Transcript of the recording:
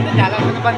都是假的我们都帮